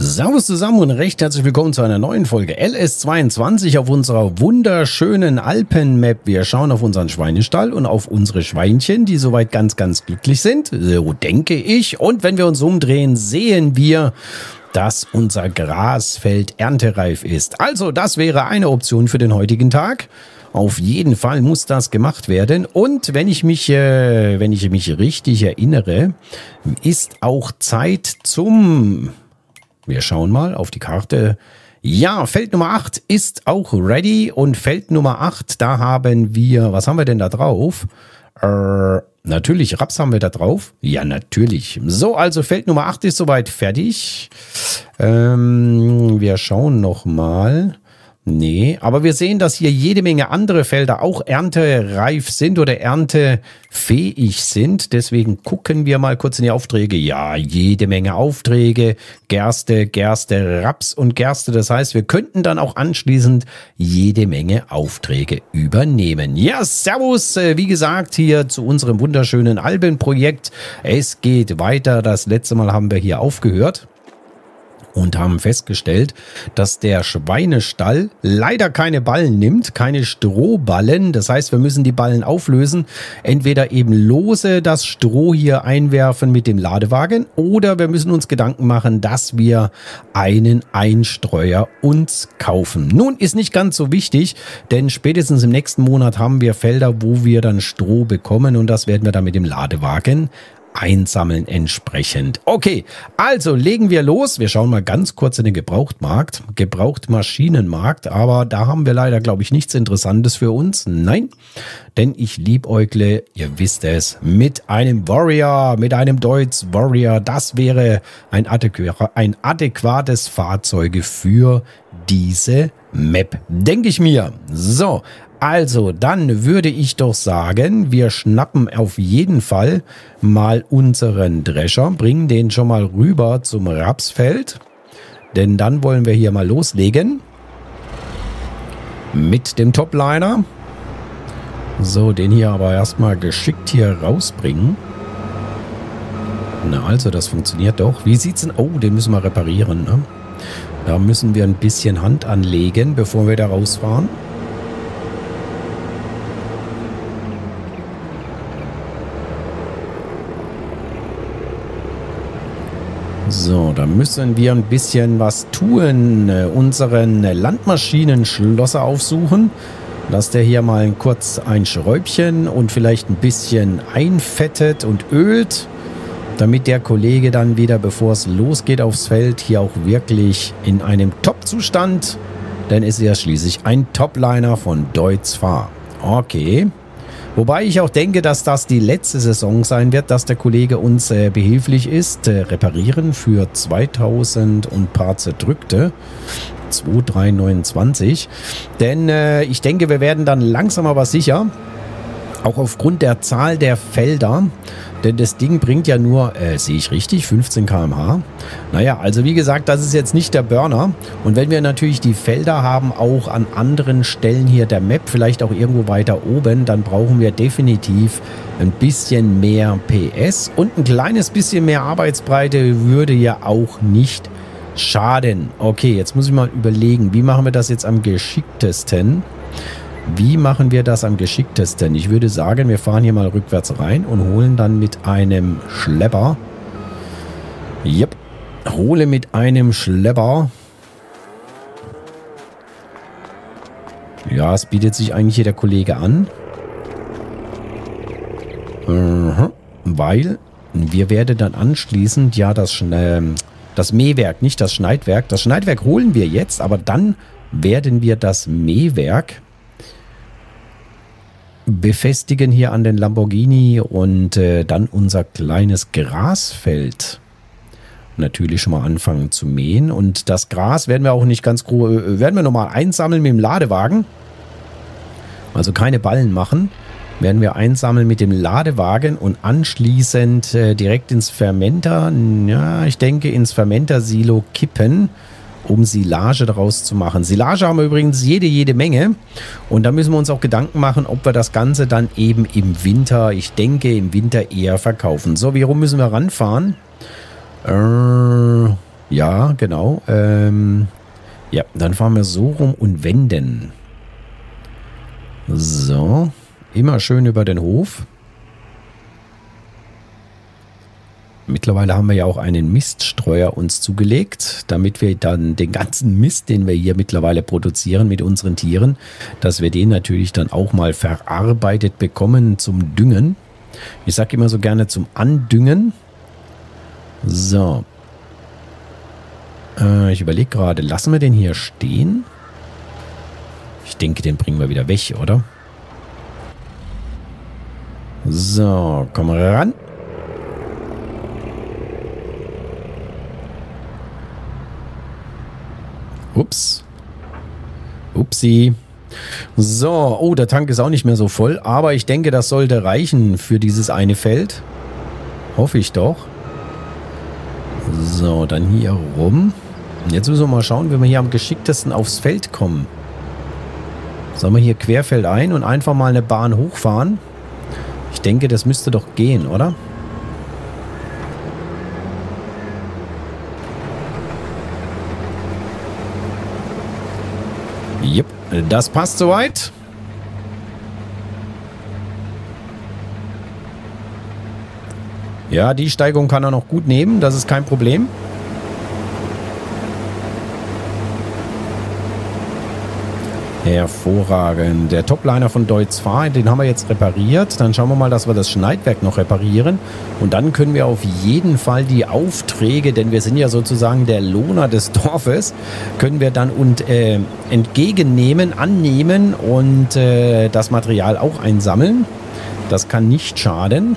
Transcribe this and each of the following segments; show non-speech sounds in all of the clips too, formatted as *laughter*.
Servus zusammen und recht herzlich willkommen zu einer neuen Folge LS22 auf unserer wunderschönen Alpen-Map. Wir schauen auf unseren Schweinestall und auf unsere Schweinchen, die soweit ganz, ganz glücklich sind. So denke ich. Und wenn wir uns umdrehen, sehen wir, dass unser Grasfeld erntereif ist. Also das wäre eine Option für den heutigen Tag. Auf jeden Fall muss das gemacht werden. Und wenn ich mich, äh, wenn ich mich richtig erinnere, ist auch Zeit zum wir schauen mal auf die Karte. Ja, Feld Nummer 8 ist auch ready und Feld Nummer 8, da haben wir, was haben wir denn da drauf? Äh, natürlich, Raps haben wir da drauf. Ja, natürlich. So, also Feld Nummer 8 ist soweit fertig. Ähm, wir schauen noch mal. Nee, aber wir sehen, dass hier jede Menge andere Felder auch erntereif sind oder erntefähig sind. Deswegen gucken wir mal kurz in die Aufträge. Ja, jede Menge Aufträge. Gerste, Gerste, Raps und Gerste. Das heißt, wir könnten dann auch anschließend jede Menge Aufträge übernehmen. Ja, Servus. Äh, wie gesagt, hier zu unserem wunderschönen Albenprojekt. Es geht weiter. Das letzte Mal haben wir hier aufgehört und haben festgestellt, dass der Schweinestall leider keine Ballen nimmt, keine Strohballen. Das heißt, wir müssen die Ballen auflösen. Entweder eben lose das Stroh hier einwerfen mit dem Ladewagen oder wir müssen uns Gedanken machen, dass wir einen Einstreuer uns kaufen. Nun ist nicht ganz so wichtig, denn spätestens im nächsten Monat haben wir Felder, wo wir dann Stroh bekommen und das werden wir dann mit dem Ladewagen einsammeln entsprechend. Okay, also legen wir los. Wir schauen mal ganz kurz in den Gebrauchtmarkt, Gebrauchtmaschinenmarkt, aber da haben wir leider, glaube ich, nichts Interessantes für uns. Nein, denn ich liebäugle, ihr wisst es, mit einem Warrior, mit einem Deutz Warrior. Das wäre ein, adäqu ein adäquates Fahrzeug für diese Map, denke ich mir. So, also, dann würde ich doch sagen, wir schnappen auf jeden Fall mal unseren Drescher, bringen den schon mal rüber zum Rapsfeld. Denn dann wollen wir hier mal loslegen. Mit dem Topliner. So, den hier aber erstmal geschickt hier rausbringen. Na also, das funktioniert doch. Wie sieht's denn... Oh, den müssen wir reparieren, ne? Da müssen wir ein bisschen Hand anlegen, bevor wir da rausfahren. So, da müssen wir ein bisschen was tun. Unseren Landmaschinenschlosser aufsuchen. Dass der hier mal kurz ein Schräubchen und vielleicht ein bisschen einfettet und ölt. Damit der Kollege dann wieder, bevor es losgeht aufs Feld, hier auch wirklich in einem Top-Zustand. Denn ist ja schließlich ein Topliner von Deutz Fahr. Okay. Wobei ich auch denke, dass das die letzte Saison sein wird, dass der Kollege uns äh, behilflich ist. Äh, reparieren für 2000 und paar zerdrückte. 2329. Denn äh, ich denke, wir werden dann langsam aber sicher auch aufgrund der Zahl der Felder, denn das Ding bringt ja nur, äh, sehe ich richtig, 15 km/h. Naja, also wie gesagt, das ist jetzt nicht der Burner. Und wenn wir natürlich die Felder haben, auch an anderen Stellen hier der Map, vielleicht auch irgendwo weiter oben, dann brauchen wir definitiv ein bisschen mehr PS. Und ein kleines bisschen mehr Arbeitsbreite würde ja auch nicht schaden. Okay, jetzt muss ich mal überlegen, wie machen wir das jetzt am geschicktesten? Wie machen wir das am geschicktesten? Ich würde sagen, wir fahren hier mal rückwärts rein und holen dann mit einem Schlepper. Yep. Hole mit einem Schlepper. Ja, es bietet sich eigentlich hier der Kollege an. Mhm. Weil wir werden dann anschließend ja das, äh, das Mähwerk, nicht das Schneidwerk. Das Schneidwerk holen wir jetzt, aber dann werden wir das Mähwerk befestigen hier an den Lamborghini und äh, dann unser kleines Grasfeld natürlich schon mal anfangen zu mähen. Und das Gras werden wir auch nicht ganz groß, äh, werden wir nochmal einsammeln mit dem Ladewagen. Also keine Ballen machen. Werden wir einsammeln mit dem Ladewagen und anschließend äh, direkt ins Fermenter, ja, ich denke ins Fermenter-Silo kippen um Silage daraus zu machen. Silage haben wir übrigens jede, jede Menge. Und da müssen wir uns auch Gedanken machen, ob wir das Ganze dann eben im Winter, ich denke im Winter eher verkaufen. So, wie rum müssen wir ranfahren? Äh, Ja, genau. Ähm, ja, dann fahren wir so rum und wenden. So. Immer schön über den Hof. Mittlerweile haben wir ja auch einen Miststreuer uns zugelegt, damit wir dann den ganzen Mist, den wir hier mittlerweile produzieren mit unseren Tieren, dass wir den natürlich dann auch mal verarbeitet bekommen zum Düngen. Ich sage immer so gerne zum Andüngen. So. Äh, ich überlege gerade, lassen wir den hier stehen? Ich denke, den bringen wir wieder weg, oder? So, komm ran. Ups. Upsi. So, oh, der Tank ist auch nicht mehr so voll, aber ich denke, das sollte reichen für dieses eine Feld. Hoffe ich doch. So, dann hier rum. Jetzt müssen wir mal schauen, wie wir hier am geschicktesten aufs Feld kommen. Sollen wir hier querfeld ein und einfach mal eine Bahn hochfahren? Ich denke, das müsste doch gehen, oder? Yep, das passt soweit. Ja, die Steigung kann er noch gut nehmen, das ist kein Problem. Hervorragend. Der Topliner von Deutz Fahr, den haben wir jetzt repariert. Dann schauen wir mal, dass wir das Schneidwerk noch reparieren. Und dann können wir auf jeden Fall die Aufträge, denn wir sind ja sozusagen der Lohner des *laughs* Dorfes, können wir dann und äh, entgegennehmen, annehmen und äh, das Material auch einsammeln. Das kann nicht schaden.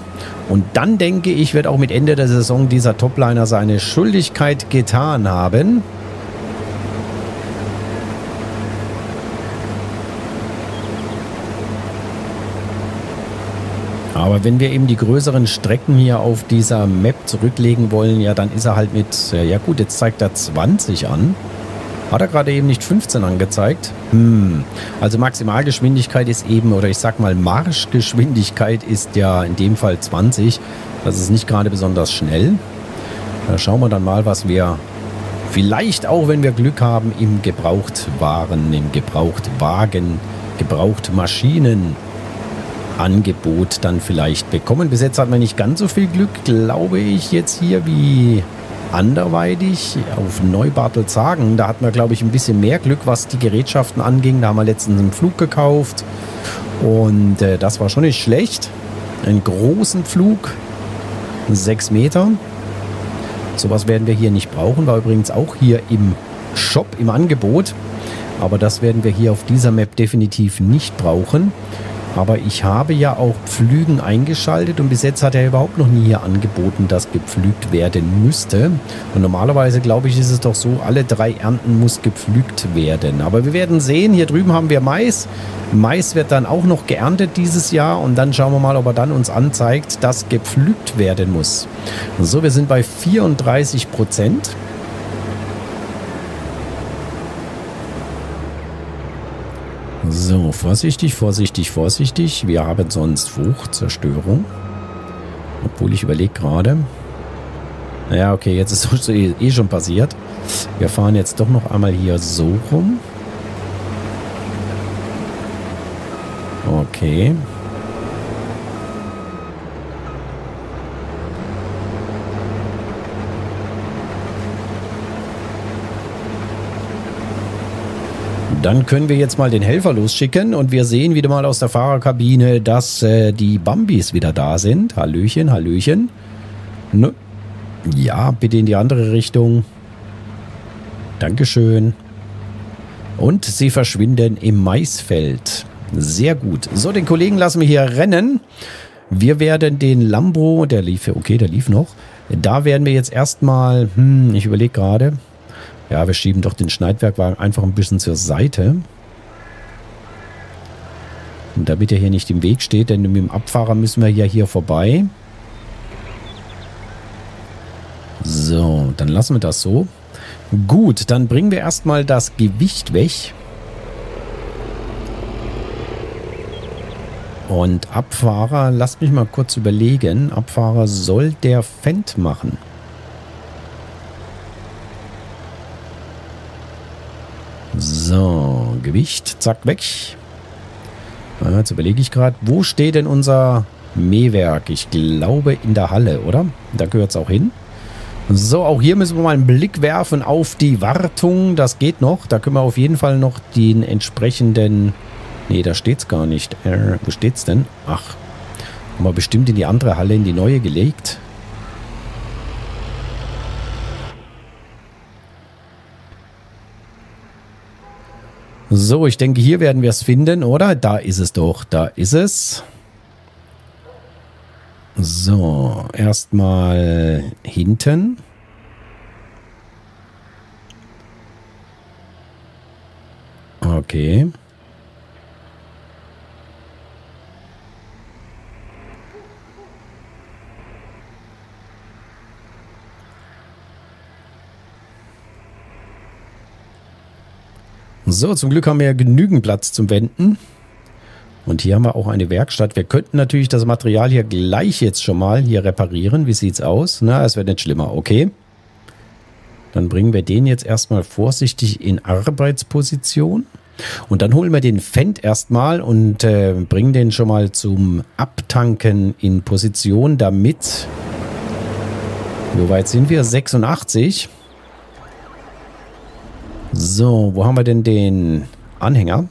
Und dann denke ich, wird auch mit Ende der Saison dieser Topliner seine Schuldigkeit getan haben. Aber wenn wir eben die größeren Strecken hier auf dieser Map zurücklegen wollen, ja, dann ist er halt mit, ja gut, jetzt zeigt er 20 an. Hat er gerade eben nicht 15 angezeigt? Hm. Also Maximalgeschwindigkeit ist eben, oder ich sag mal Marschgeschwindigkeit ist ja in dem Fall 20. Das ist nicht gerade besonders schnell. Da schauen wir dann mal, was wir vielleicht auch, wenn wir Glück haben, im Gebrauchtwaren, im Gebrauchtwagen, Gebrauchtmaschinen Angebot dann vielleicht bekommen. Bis jetzt hat man nicht ganz so viel Glück, glaube ich, jetzt hier wie anderweitig auf Neubartelzagen. Da hatten wir, glaube ich, ein bisschen mehr Glück, was die Gerätschaften anging. Da haben wir letztens einen Flug gekauft und äh, das war schon nicht schlecht. Einen großen Flug, sechs Meter. Sowas werden wir hier nicht brauchen, war übrigens auch hier im Shop im Angebot. Aber das werden wir hier auf dieser Map definitiv nicht brauchen. Aber ich habe ja auch Pflügen eingeschaltet und bis jetzt hat er überhaupt noch nie hier angeboten, dass gepflügt werden müsste. Und normalerweise, glaube ich, ist es doch so, alle drei Ernten muss gepflügt werden. Aber wir werden sehen, hier drüben haben wir Mais. Mais wird dann auch noch geerntet dieses Jahr und dann schauen wir mal, ob er dann uns anzeigt, dass gepflügt werden muss. So, wir sind bei 34 Prozent. So, vorsichtig, vorsichtig, vorsichtig. Wir haben sonst Fruchtzerstörung. Obwohl ich überlege gerade. Naja, okay, jetzt ist *laughs* es eh schon passiert. Wir fahren jetzt doch noch einmal hier so rum. Okay. Dann können wir jetzt mal den Helfer losschicken und wir sehen wieder mal aus der Fahrerkabine, dass äh, die Bambis wieder da sind. Hallöchen, Hallöchen. Ne? Ja, bitte in die andere Richtung. Dankeschön. Und sie verschwinden im Maisfeld. Sehr gut. So, den Kollegen lassen wir hier rennen. Wir werden den Lambo, der lief, okay, der lief noch. Da werden wir jetzt erstmal, hm, ich überlege gerade, ja, wir schieben doch den Schneidwerkwagen einfach ein bisschen zur Seite. Und damit er hier nicht im Weg steht, denn mit dem Abfahrer müssen wir ja hier vorbei. So, dann lassen wir das so. Gut, dann bringen wir erstmal das Gewicht weg. Und Abfahrer, lasst mich mal kurz überlegen. Abfahrer soll der Fendt machen. So, Gewicht, zack, weg. Jetzt überlege ich gerade, wo steht denn unser Mähwerk? Ich glaube in der Halle, oder? Da gehört es auch hin. So, auch hier müssen wir mal einen Blick werfen auf die Wartung. Das geht noch. Da können wir auf jeden Fall noch den entsprechenden... Nee, da steht es gar nicht. Äh, wo es denn? Ach, haben wir bestimmt in die andere Halle, in die neue gelegt. So, ich denke, hier werden wir es finden, oder? Da ist es doch, da ist es. So, erstmal hinten. Okay. So, zum Glück haben wir ja genügend Platz zum Wenden. Und hier haben wir auch eine Werkstatt. Wir könnten natürlich das Material hier gleich jetzt schon mal hier reparieren. Wie sieht es aus? Na, es wird nicht schlimmer. Okay. Dann bringen wir den jetzt erstmal vorsichtig in Arbeitsposition. Und dann holen wir den Fendt erstmal und äh, bringen den schon mal zum Abtanken in Position, damit... Wie weit sind wir? 86. So, wo haben wir denn den Anhänger?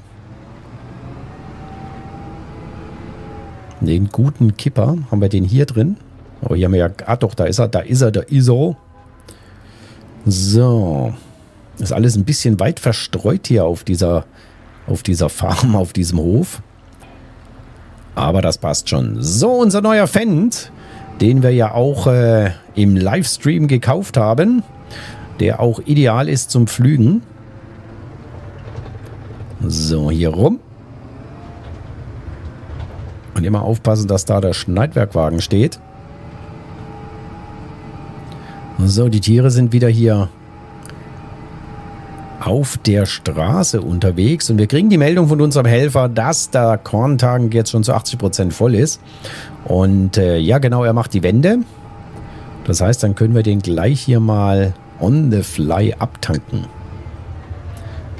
Den guten Kipper. Haben wir den hier drin? Oh, hier haben wir ja... Ah doch, da ist er, da ist er, da ist er. So. Ist alles ein bisschen weit verstreut hier auf dieser, auf dieser Farm, auf diesem Hof. Aber das passt schon. So, unser neuer Fendt, den wir ja auch äh, im Livestream gekauft haben, der auch ideal ist zum Flügen. So, hier rum. Und immer aufpassen, dass da der Schneidwerkwagen steht. So, die Tiere sind wieder hier auf der Straße unterwegs und wir kriegen die Meldung von unserem Helfer, dass der Korntagen jetzt schon zu 80% voll ist. Und äh, ja, genau, er macht die Wände. Das heißt, dann können wir den gleich hier mal on the fly abtanken.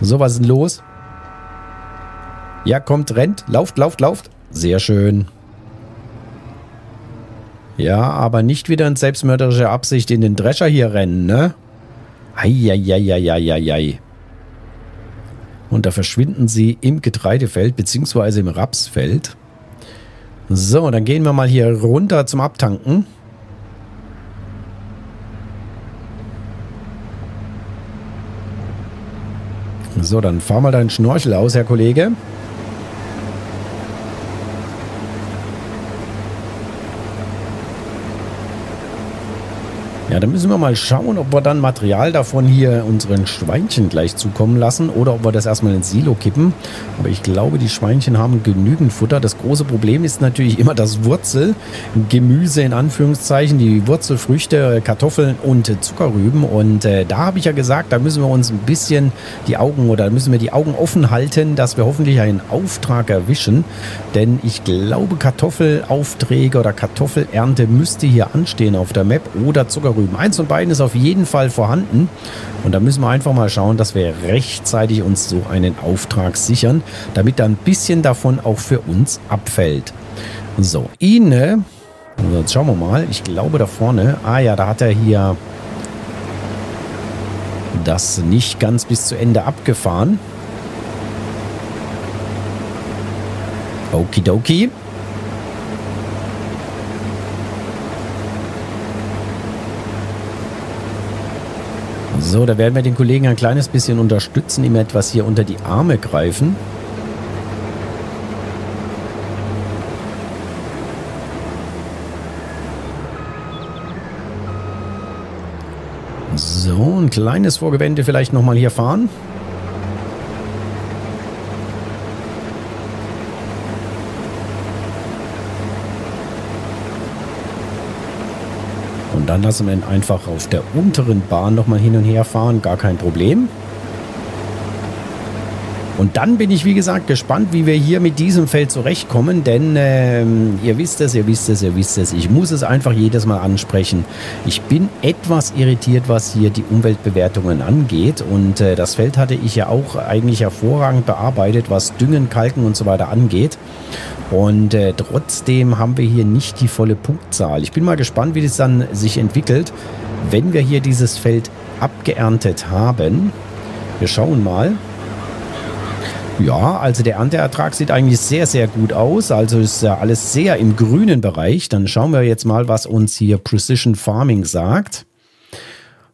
So, was ist denn los? Ja, kommt, rennt, lauft, lauft, lauft. Sehr schön. Ja, aber nicht wieder in selbstmörderischer Absicht in den Drescher hier rennen, ne? Eieieiei. Und da verschwinden sie im Getreidefeld beziehungsweise im Rapsfeld. So, dann gehen wir mal hier runter zum Abtanken. So, dann fahr mal deinen Schnorchel aus, Herr Kollege. Ja, dann müssen wir mal schauen, ob wir dann Material davon hier unseren Schweinchen gleich zukommen lassen oder ob wir das erstmal ins Silo kippen. Aber ich glaube, die Schweinchen haben genügend Futter. Das große Problem ist natürlich immer das Wurzelgemüse in Anführungszeichen, die Wurzelfrüchte, Kartoffeln und Zuckerrüben. Und äh, da habe ich ja gesagt, da müssen wir uns ein bisschen die Augen oder müssen wir die Augen offen halten, dass wir hoffentlich einen Auftrag erwischen. Denn ich glaube, Kartoffelaufträge oder Kartoffelernte müsste hier anstehen auf der Map oder Zuckerrüben drüben. Eins von beiden ist auf jeden Fall vorhanden. Und da müssen wir einfach mal schauen, dass wir rechtzeitig uns so einen Auftrag sichern, damit da ein bisschen davon auch für uns abfällt. So, Ine. Also jetzt schauen wir mal. Ich glaube da vorne. Ah ja, da hat er hier das nicht ganz bis zu Ende abgefahren. Okidoki. So, da werden wir den Kollegen ein kleines bisschen unterstützen, ihm etwas hier unter die Arme greifen. So, ein kleines Vorgewende vielleicht nochmal hier fahren. Dann lassen wir ihn einfach auf der unteren Bahn nochmal hin und her fahren. Gar kein Problem. Und dann bin ich, wie gesagt, gespannt, wie wir hier mit diesem Feld zurechtkommen, denn ähm, ihr wisst es, ihr wisst es, ihr wisst es. Ich muss es einfach jedes Mal ansprechen. Ich bin etwas irritiert, was hier die Umweltbewertungen angeht. Und äh, das Feld hatte ich ja auch eigentlich hervorragend bearbeitet, was Düngen, Kalken und so weiter angeht. Und äh, trotzdem haben wir hier nicht die volle Punktzahl. Ich bin mal gespannt, wie das dann sich entwickelt, wenn wir hier dieses Feld abgeerntet haben. Wir schauen mal. Ja, also der Ernteertrag sieht eigentlich sehr, sehr gut aus. Also ist ja alles sehr im grünen Bereich. Dann schauen wir jetzt mal, was uns hier Precision Farming sagt.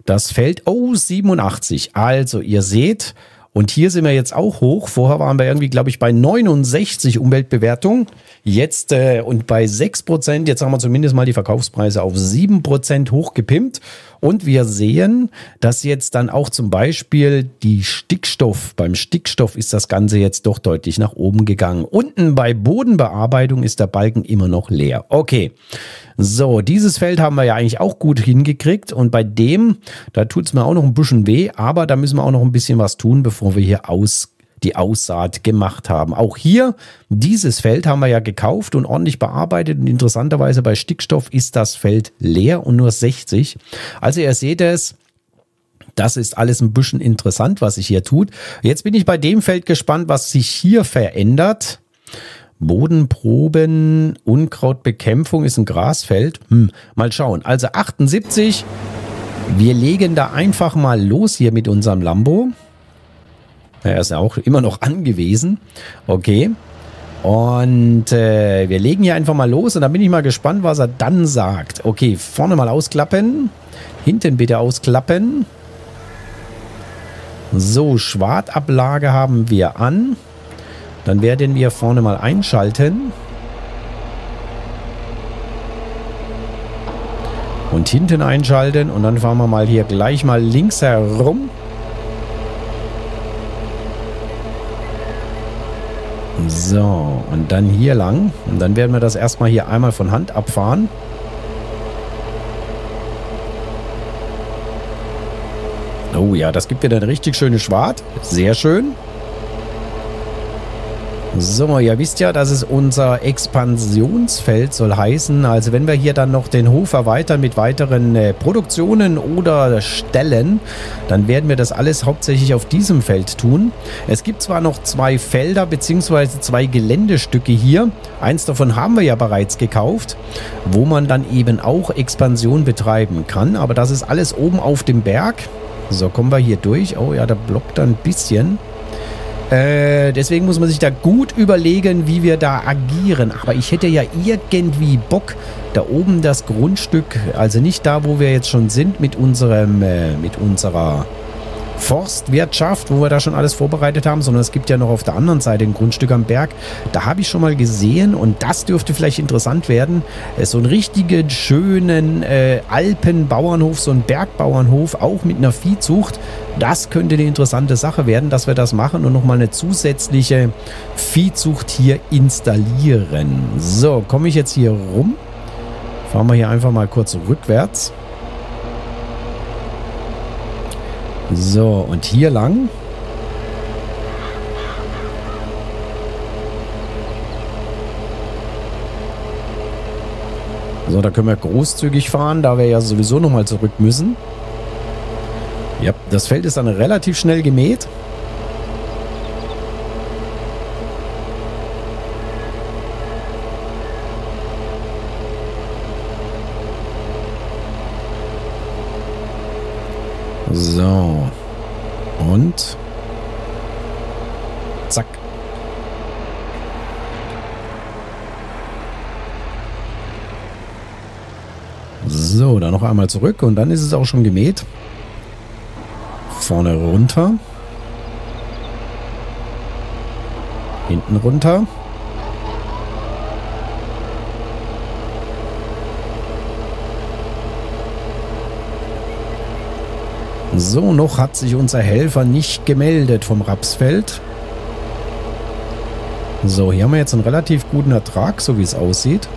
Das Feld, oh, 87. Also ihr seht, und hier sind wir jetzt auch hoch. Vorher waren wir irgendwie, glaube ich, bei 69 Umweltbewertung. Jetzt äh, und bei 6 Prozent, jetzt haben wir zumindest mal die Verkaufspreise auf 7 Prozent hochgepimpt. Und wir sehen, dass jetzt dann auch zum Beispiel die Stickstoff, beim Stickstoff ist das Ganze jetzt doch deutlich nach oben gegangen. Unten bei Bodenbearbeitung ist der Balken immer noch leer. Okay, so, dieses Feld haben wir ja eigentlich auch gut hingekriegt. Und bei dem, da tut es mir auch noch ein bisschen weh, aber da müssen wir auch noch ein bisschen was tun, bevor wir hier aus die Aussaat gemacht haben. Auch hier, dieses Feld haben wir ja gekauft und ordentlich bearbeitet und interessanterweise bei Stickstoff ist das Feld leer und nur 60. Also ihr seht es, das ist alles ein bisschen interessant, was sich hier tut. Jetzt bin ich bei dem Feld gespannt, was sich hier verändert. Bodenproben, Unkrautbekämpfung ist ein Grasfeld. Hm, mal schauen. Also 78. Wir legen da einfach mal los hier mit unserem Lambo. Er ist ja auch immer noch angewiesen. Okay. Und äh, wir legen hier einfach mal los und dann bin ich mal gespannt, was er dann sagt. Okay, vorne mal ausklappen. Hinten bitte ausklappen. So, Schwartablage haben wir an. Dann werden wir vorne mal einschalten. Und hinten einschalten. Und dann fahren wir mal hier gleich mal links herum. So, und dann hier lang. Und dann werden wir das erstmal hier einmal von Hand abfahren. Oh ja, das gibt wieder eine richtig schöne Schwart. Sehr schön. So, ihr wisst ja, dass es unser Expansionsfeld soll heißen. Also wenn wir hier dann noch den Hof erweitern mit weiteren äh, Produktionen oder Stellen, dann werden wir das alles hauptsächlich auf diesem Feld tun. Es gibt zwar noch zwei Felder bzw. zwei Geländestücke hier. Eins davon haben wir ja bereits gekauft, wo man dann eben auch Expansion betreiben kann. Aber das ist alles oben auf dem Berg. So, kommen wir hier durch. Oh ja, da blockt er ein bisschen. Äh, deswegen muss man sich da gut überlegen, wie wir da agieren. Aber ich hätte ja irgendwie Bock, da oben das Grundstück, also nicht da, wo wir jetzt schon sind, mit unserem, äh, mit unserer Forstwirtschaft, wo wir da schon alles vorbereitet haben, sondern es gibt ja noch auf der anderen Seite ein Grundstück am Berg. Da habe ich schon mal gesehen und das dürfte vielleicht interessant werden. So einen richtigen, schönen äh, Alpenbauernhof, so ein Bergbauernhof, auch mit einer Viehzucht. Das könnte eine interessante Sache werden, dass wir das machen und nochmal eine zusätzliche Viehzucht hier installieren. So, komme ich jetzt hier rum. Fahren wir hier einfach mal kurz rückwärts. So, und hier lang. So, da können wir großzügig fahren, da wir ja sowieso nochmal zurück müssen. Ja, das Feld ist dann relativ schnell gemäht. So. Und. Zack. Dann noch einmal zurück und dann ist es auch schon gemäht. Vorne runter. Hinten runter. So, noch hat sich unser Helfer nicht gemeldet vom Rapsfeld. So, hier haben wir jetzt einen relativ guten Ertrag, so wie es aussieht.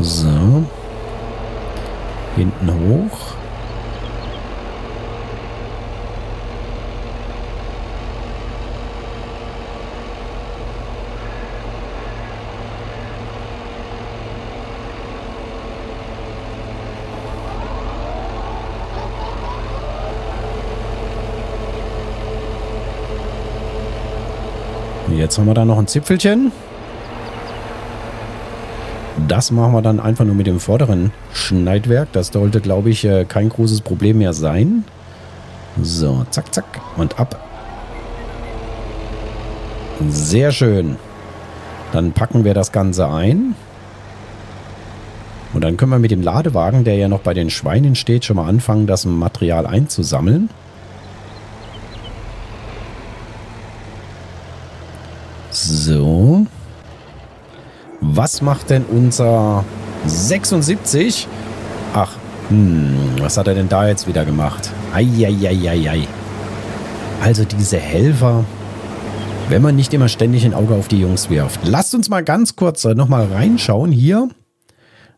So. Hinten hoch. Jetzt haben wir da noch ein Zipfelchen. Das machen wir dann einfach nur mit dem vorderen Schneidwerk. Das sollte, glaube ich, äh, kein großes Problem mehr sein. So, zack, zack und ab. Sehr schön. Dann packen wir das Ganze ein. Und dann können wir mit dem Ladewagen, der ja noch bei den Schweinen steht, schon mal anfangen, das Material einzusammeln. So. Was macht denn unser 76? Ach, hm, was hat er denn da jetzt wieder gemacht? Eieieiei. Also diese Helfer, wenn man nicht immer ständig ein Auge auf die Jungs wirft. Lasst uns mal ganz kurz nochmal reinschauen hier.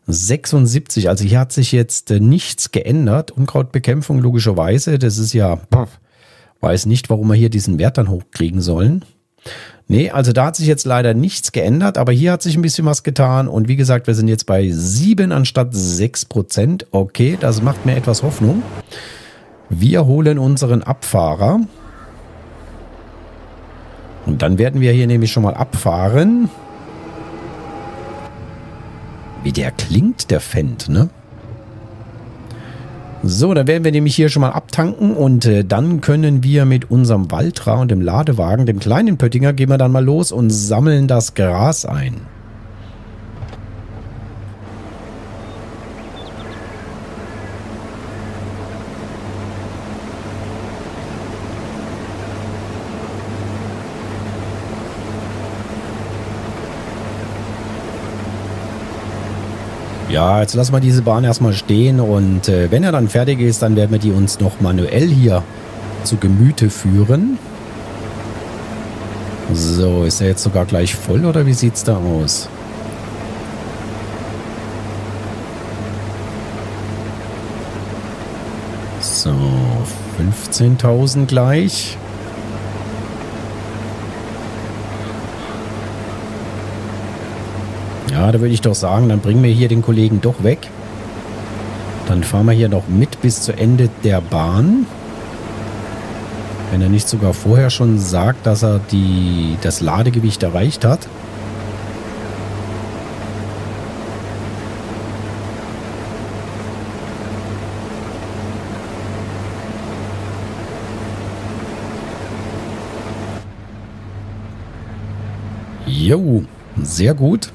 76, also hier hat sich jetzt äh, nichts geändert. Unkrautbekämpfung logischerweise, das ist ja, weiß nicht, warum wir hier diesen Wert dann hochkriegen sollen. Nee, also da hat sich jetzt leider nichts geändert, aber hier hat sich ein bisschen was getan. Und wie gesagt, wir sind jetzt bei 7 anstatt 6 Prozent. Okay, das macht mir etwas Hoffnung. Wir holen unseren Abfahrer. Und dann werden wir hier nämlich schon mal abfahren. Wie der klingt, der Fendt, ne? So, dann werden wir nämlich hier schon mal abtanken und äh, dann können wir mit unserem Waltra und dem Ladewagen, dem kleinen Pöttinger, gehen wir dann mal los und sammeln das Gras ein. Ja, jetzt lassen wir diese Bahn erstmal stehen und äh, wenn er dann fertig ist, dann werden wir die uns noch manuell hier zu Gemüte führen. So, ist er jetzt sogar gleich voll oder wie sieht es da aus? So, 15.000 gleich. Ja, da würde ich doch sagen, dann bringen wir hier den Kollegen doch weg. Dann fahren wir hier noch mit bis zu Ende der Bahn. Wenn er nicht sogar vorher schon sagt, dass er die, das Ladegewicht erreicht hat. Jo, sehr gut.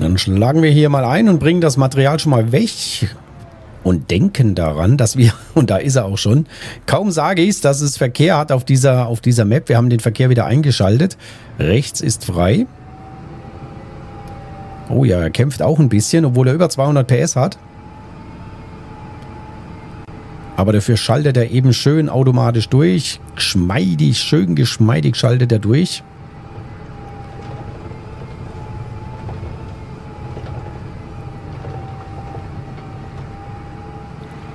Dann schlagen wir hier mal ein und bringen das Material schon mal weg und denken daran, dass wir, *laughs* und da ist er auch schon, kaum sage ich es, dass es Verkehr hat auf dieser, auf dieser Map. Wir haben den Verkehr wieder eingeschaltet. Rechts ist frei. Oh ja, er kämpft auch ein bisschen, obwohl er über 200 PS hat. Aber dafür schaltet er eben schön automatisch durch. Geschmeidig, schön geschmeidig schaltet er durch.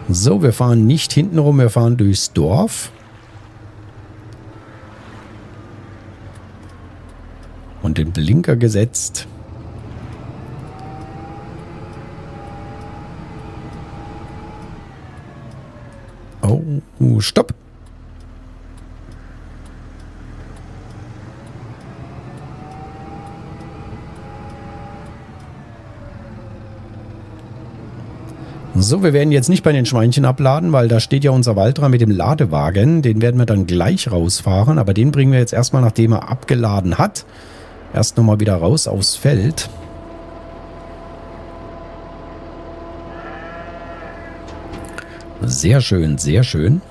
So, wir fahren nicht hinten rum, wir fahren durchs Dorf. Und den Blinker gesetzt. Oh, stopp. So, wir werden jetzt nicht bei den Schweinchen abladen, weil da steht ja unser Waltra mit dem Ladewagen. Den werden wir dann gleich rausfahren, aber den bringen wir jetzt erstmal, nachdem er abgeladen hat, erst nochmal wieder raus aufs Feld. Sehr schön, sehr schön.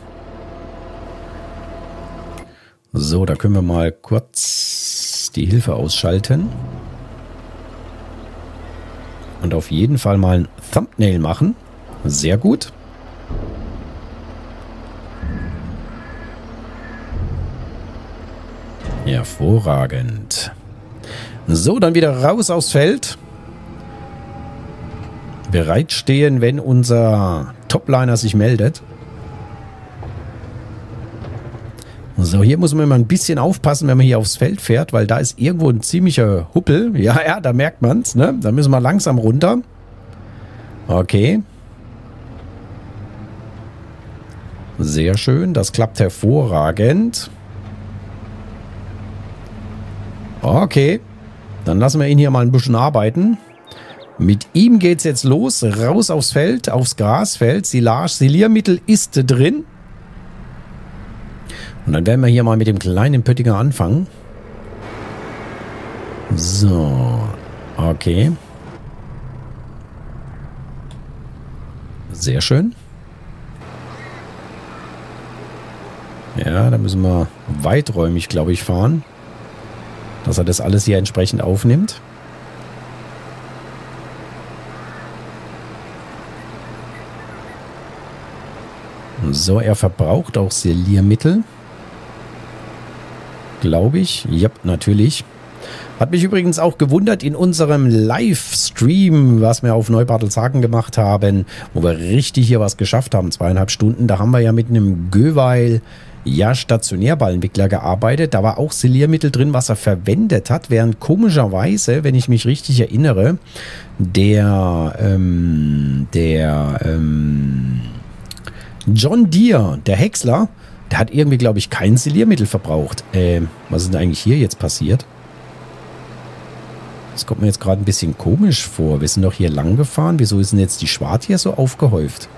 So, da können wir mal kurz die Hilfe ausschalten. Und auf jeden Fall mal ein Thumbnail machen. Sehr gut. Hervorragend. So, dann wieder raus aufs Feld. Bereitstehen, wenn unser Topliner sich meldet. So, hier muss man immer ein bisschen aufpassen, wenn man hier aufs Feld fährt, weil da ist irgendwo ein ziemlicher Huppel. Ja, ja, da merkt man es. Ne? Da müssen wir langsam runter. Okay. Sehr schön, das klappt hervorragend. Okay, dann lassen wir ihn hier mal ein bisschen arbeiten. Mit ihm geht es jetzt los, raus aufs Feld, aufs Grasfeld. Silage, Siliermittel ist drin. Und dann werden wir hier mal mit dem kleinen Pöttinger anfangen. So, okay. Sehr schön. Ja, da müssen wir weiträumig, glaube ich, fahren. Dass er das alles hier entsprechend aufnimmt. So, er verbraucht auch Seliermittel. Glaube ich. Ja, natürlich. Hat mich übrigens auch gewundert in unserem Livestream, was wir auf Neubartelshagen gemacht haben, wo wir richtig hier was geschafft haben, zweieinhalb Stunden. Da haben wir ja mit einem Göweil ja, Stationärballenwickler gearbeitet. Da war auch Siliermittel drin, was er verwendet hat, während komischerweise, wenn ich mich richtig erinnere, der, ähm, der, ähm, John Deere, der Häcksler, der hat irgendwie, glaube ich, kein Siliermittel verbraucht. Ähm, was ist denn eigentlich hier jetzt passiert? Das kommt mir jetzt gerade ein bisschen komisch vor. Wir sind doch hier lang gefahren. Wieso ist denn jetzt die Schwart hier so aufgehäuft?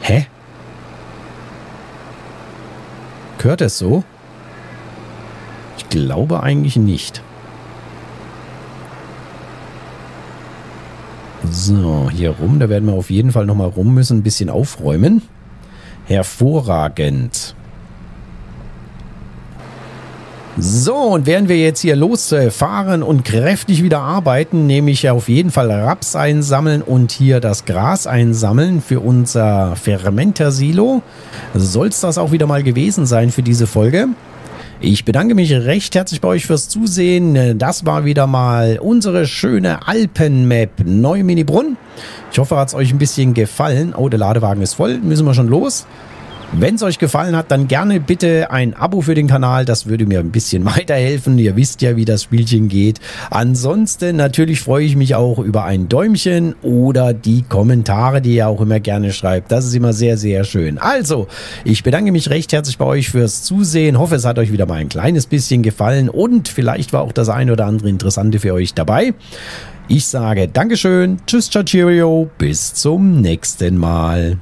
Hä? Gehört es so? Ich glaube eigentlich nicht. So, hier rum. Da werden wir auf jeden Fall nochmal rum müssen. Ein bisschen aufräumen. Hervorragend. So, und während wir jetzt hier losfahren und kräftig wieder arbeiten, nehme ich auf jeden Fall Raps einsammeln und hier das Gras einsammeln für unser Fermenter-Silo. Soll es das auch wieder mal gewesen sein für diese Folge. Ich bedanke mich recht herzlich bei euch fürs Zusehen. Das war wieder mal unsere schöne Alpen-Map Neuminibrunn. Ich hoffe, hat es euch ein bisschen gefallen. Oh, der Ladewagen ist voll. Müssen wir schon los. Wenn es euch gefallen hat, dann gerne bitte ein Abo für den Kanal. Das würde mir ein bisschen *laughs* weiterhelfen. Ihr wisst ja, wie das Spielchen geht. Ansonsten natürlich freue ich mich auch über ein Däumchen oder die Kommentare, die ihr auch immer gerne schreibt. Das ist immer sehr, sehr schön. Also, ich bedanke mich recht herzlich bei euch fürs Zusehen. Hoffe, es hat euch wieder mal ein kleines bisschen gefallen und vielleicht war auch das ein oder andere Interessante für euch dabei. Ich sage Dankeschön, tschüss, ciao, cheerio, bis zum nächsten Mal.